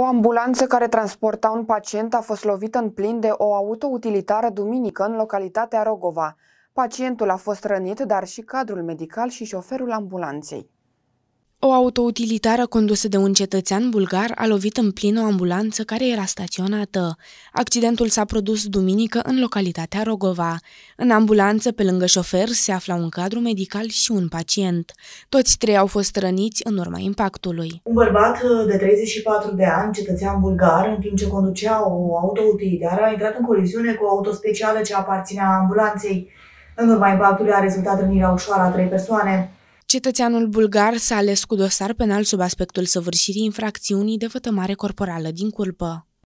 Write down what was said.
O ambulanță care transporta un pacient a fost lovită în plin de o autoutilitară duminică în localitatea Rogova. Pacientul a fost rănit, dar și cadrul medical și șoferul ambulanței. O autoutilitară condusă de un cetățean bulgar a lovit în plin o ambulanță care era staționată. Accidentul s-a produs duminică în localitatea Rogova. În ambulanță, pe lângă șofer, se afla un cadru medical și un pacient. Toți trei au fost răniți în urma impactului. Un bărbat de 34 de ani, cetățean bulgar, în timp ce conducea o autoutilitară, a intrat în coliziune cu o auto specială ce aparținea ambulanței. În urma impactului a rezultat rănirea ușoară a trei persoane. Cetățeanul bulgar s-a ales cu dosar penal sub aspectul săvârșirii infracțiunii de vătămare corporală din culpă.